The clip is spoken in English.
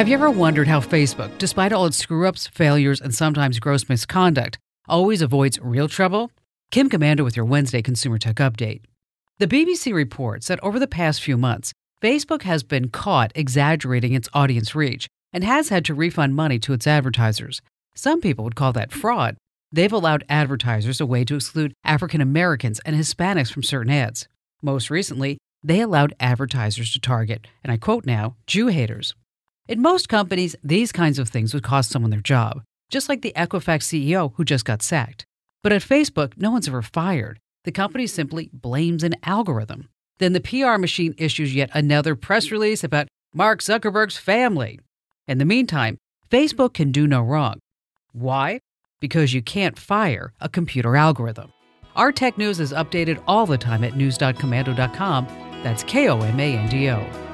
Have you ever wondered how Facebook, despite all its screw ups, failures, and sometimes gross misconduct, always avoids real trouble? Kim Komando with your Wednesday Consumer Tech Update. The BBC reports that over the past few months, Facebook has been caught exaggerating its audience reach and has had to refund money to its advertisers. Some people would call that fraud. They've allowed advertisers a way to exclude African Americans and Hispanics from certain ads. Most recently, they allowed advertisers to target, and I quote now, Jew haters. In most companies, these kinds of things would cost someone their job, just like the Equifax CEO who just got sacked. But at Facebook, no one's ever fired. The company simply blames an algorithm. Then the PR machine issues yet another press release about Mark Zuckerberg's family. In the meantime, Facebook can do no wrong. Why? Because you can't fire a computer algorithm. Our tech news is updated all the time at news.komando.com. That's K O M A N D O.